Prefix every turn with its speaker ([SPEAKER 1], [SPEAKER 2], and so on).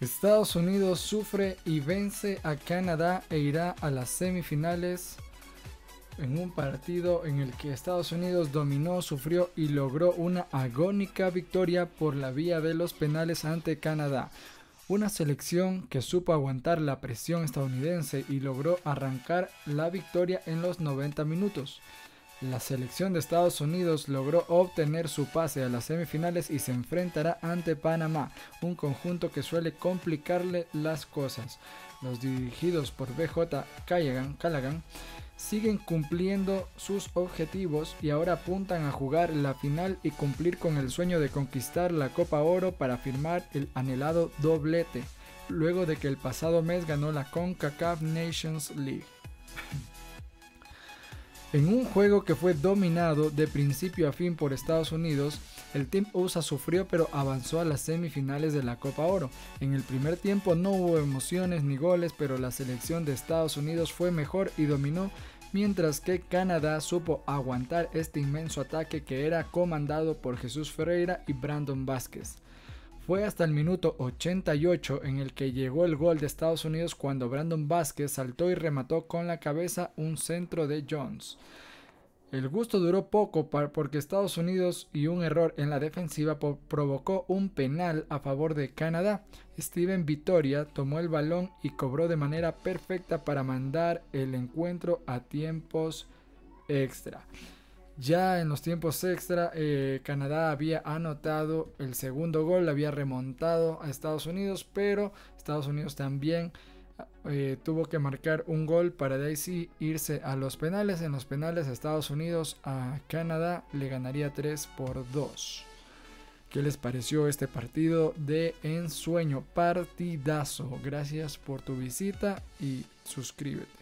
[SPEAKER 1] Estados Unidos sufre y vence a Canadá e irá a las semifinales en un partido en el que Estados Unidos dominó, sufrió y logró una agónica victoria por la vía de los penales ante Canadá. Una selección que supo aguantar la presión estadounidense y logró arrancar la victoria en los 90 minutos. La selección de Estados Unidos logró obtener su pase a las semifinales y se enfrentará ante Panamá, un conjunto que suele complicarle las cosas. Los dirigidos por BJ Callaghan, siguen cumpliendo sus objetivos y ahora apuntan a jugar la final y cumplir con el sueño de conquistar la Copa Oro para firmar el anhelado doblete, luego de que el pasado mes ganó la CONCACAF Nations League. En un juego que fue dominado de principio a fin por Estados Unidos, el Team USA sufrió pero avanzó a las semifinales de la Copa Oro. En el primer tiempo no hubo emociones ni goles, pero la selección de Estados Unidos fue mejor y dominó, mientras que Canadá supo aguantar este inmenso ataque que era comandado por Jesús Ferreira y Brandon Vázquez. Fue hasta el minuto 88 en el que llegó el gol de Estados Unidos cuando Brandon Vázquez saltó y remató con la cabeza un centro de Jones. El gusto duró poco porque Estados Unidos y un error en la defensiva provocó un penal a favor de Canadá. Steven Vitoria tomó el balón y cobró de manera perfecta para mandar el encuentro a tiempos extra. Ya en los tiempos extra, eh, Canadá había anotado el segundo gol, había remontado a Estados Unidos, pero Estados Unidos también eh, tuvo que marcar un gol para de ahí irse a los penales. En los penales, Estados Unidos a Canadá le ganaría 3 por 2. ¿Qué les pareció este partido de ensueño? Partidazo. Gracias por tu visita y suscríbete.